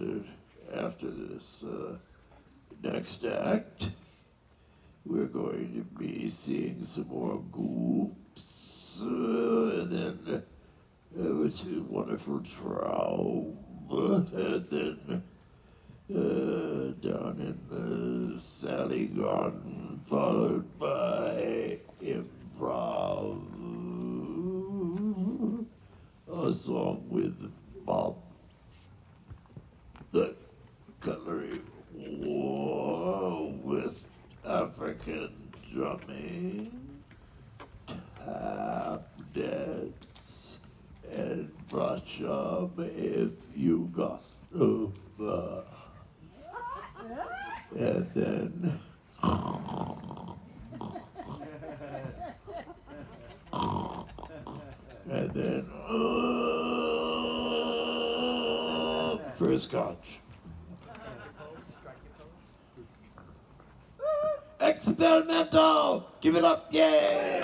concert after this uh, next act. We're going to be seeing some more goofs, uh, and then uh, which is wonderful Traum, and then uh, down in the Sally Garden, followed by improv. A song for his coach. Experimental! Give it up, yay!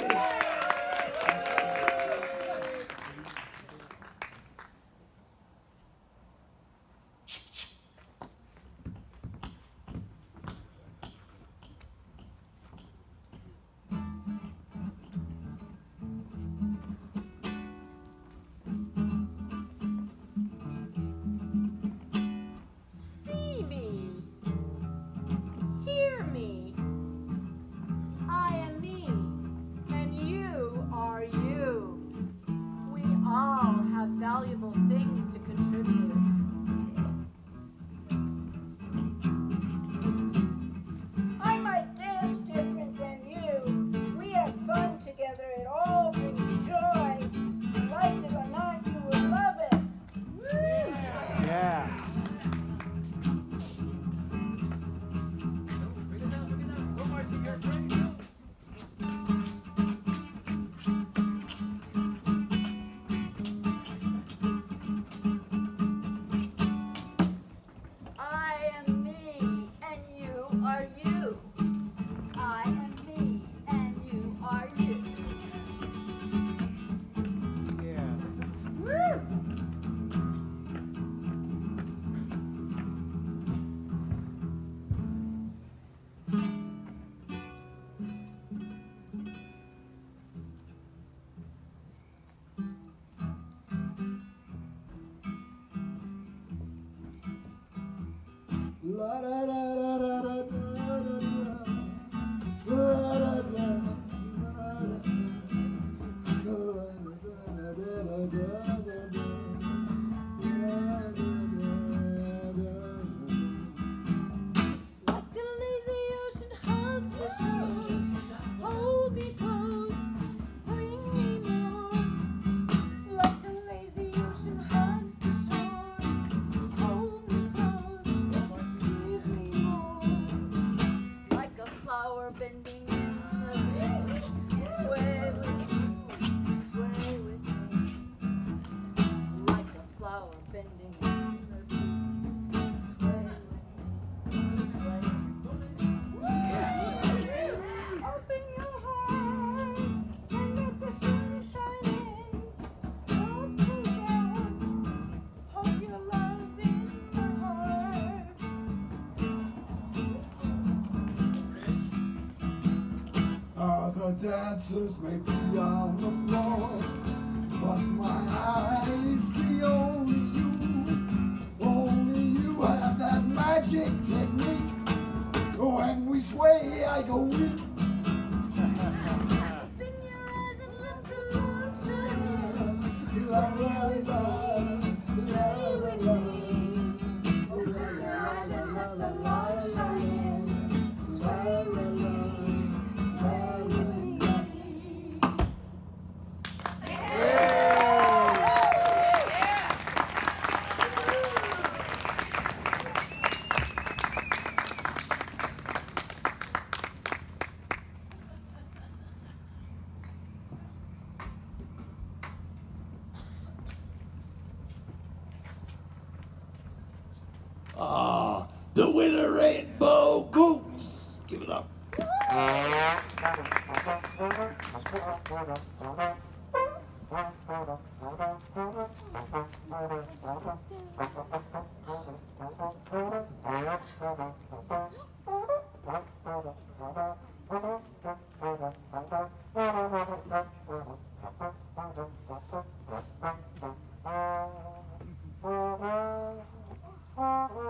da da dancers may be on the floor, but my eyes see only you. Only you have that magic technique. When we sway, I go. with a rainbow goose. Give it up. Strawberry.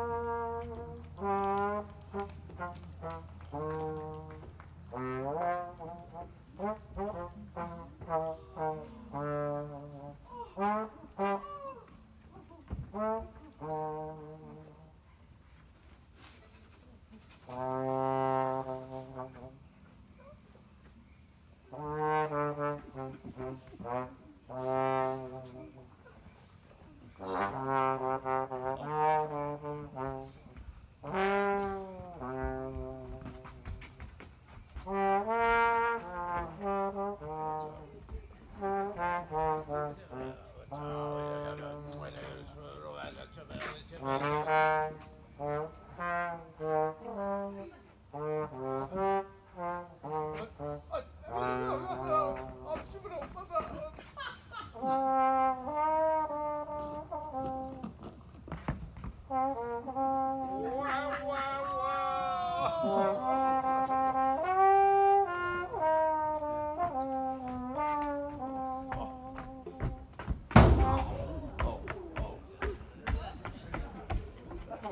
Uh-huh.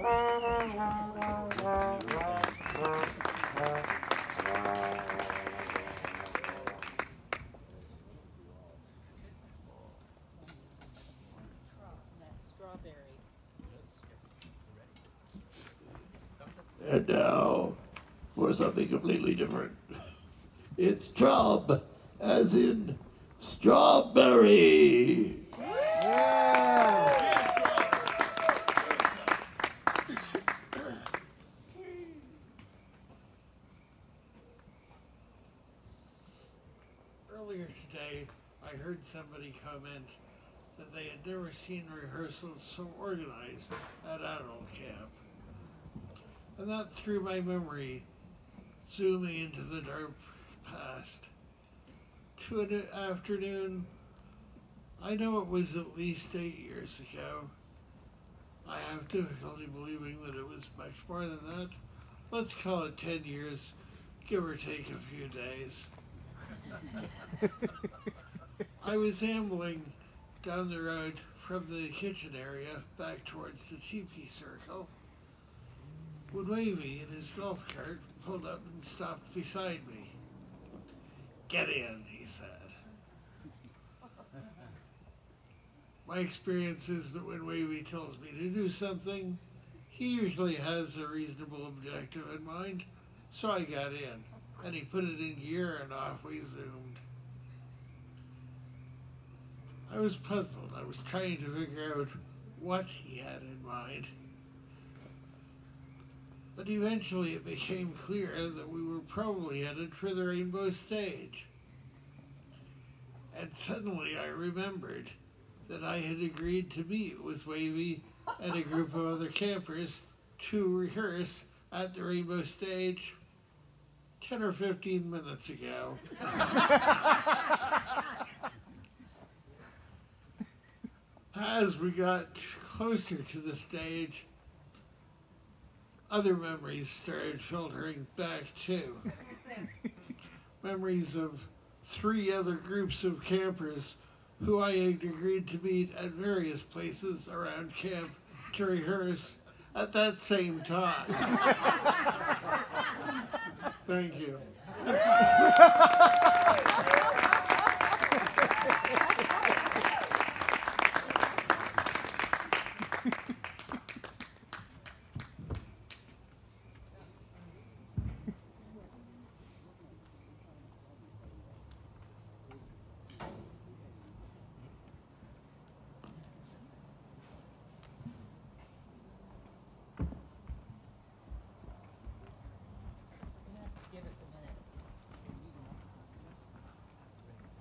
And now for something completely different. It's Traub, as in strawberry. Rehearsals so organized at Admiral Camp. And that threw my memory zooming into the dark past to an afternoon. I know it was at least eight years ago. I have difficulty believing that it was much more than that. Let's call it 10 years, give or take a few days. I was ambling down the road from the kitchen area back towards the teepee circle when Wavy in his golf cart pulled up and stopped beside me. Get in, he said. My experience is that when Wavy tells me to do something, he usually has a reasonable objective in mind, so I got in, and he put it in gear and off we zoomed. I was puzzled. I was trying to figure out what he had in mind. But eventually it became clear that we were probably headed for the rainbow stage. And suddenly I remembered that I had agreed to meet with Wavy and a group of other campers to rehearse at the rainbow stage 10 or 15 minutes ago. As we got closer to the stage, other memories started filtering back too. memories of three other groups of campers who I had agreed to meet at various places around camp to rehearse at that same time. Thank you.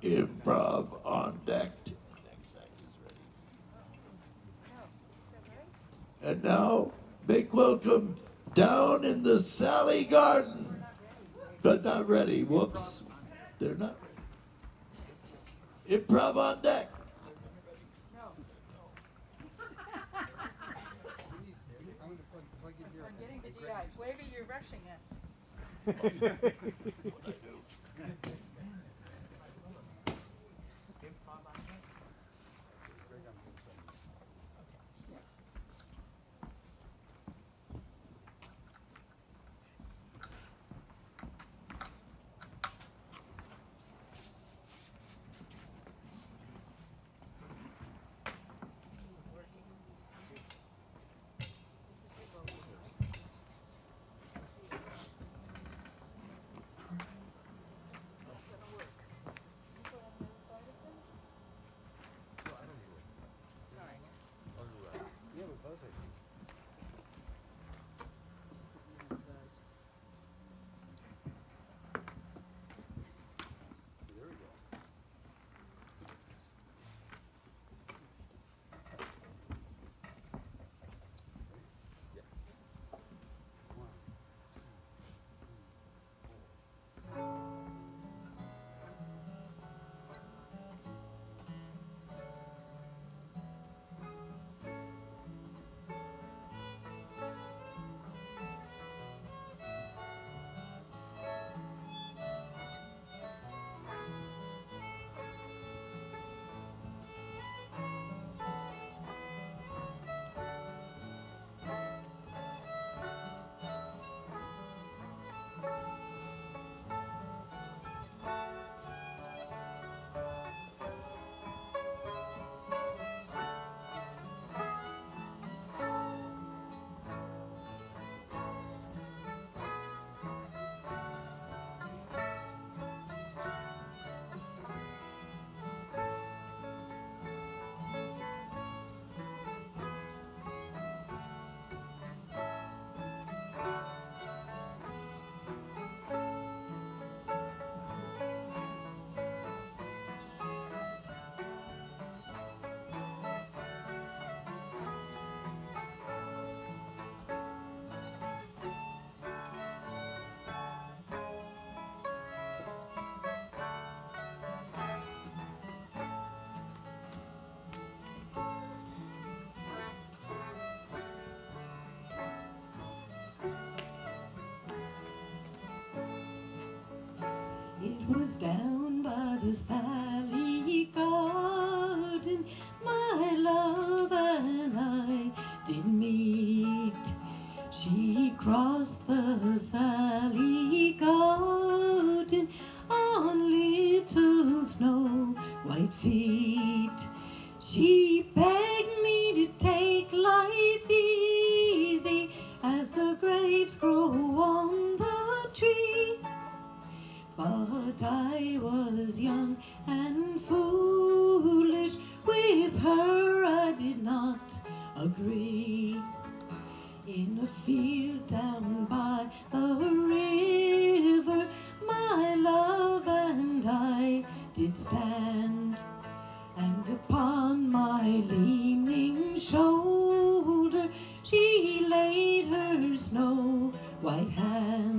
Improv on deck. And now, big welcome down in the Sally Garden. But not ready. Whoops. They're not ready. Improv on deck. I'm getting the GI. Wavy, you're rushing us. was down by the Sally Garden, my love and I did meet. She crossed the Sally Garden on little snow white feet. She begged me to take life easy as the grapes grow on the tree. But I was young and foolish. With her I did not agree. In a field down by the river, my love and I did stand. And upon my leaning shoulder, she laid her snow white hand.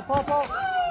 跑跑跑！